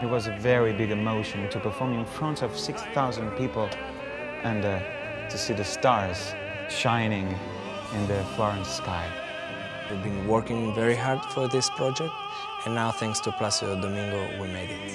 It was a very big emotion to perform in front of 6,000 people and uh, to see the stars shining in the Florence sky. We've been working very hard for this project, and now thanks to Placido Domingo, we made it.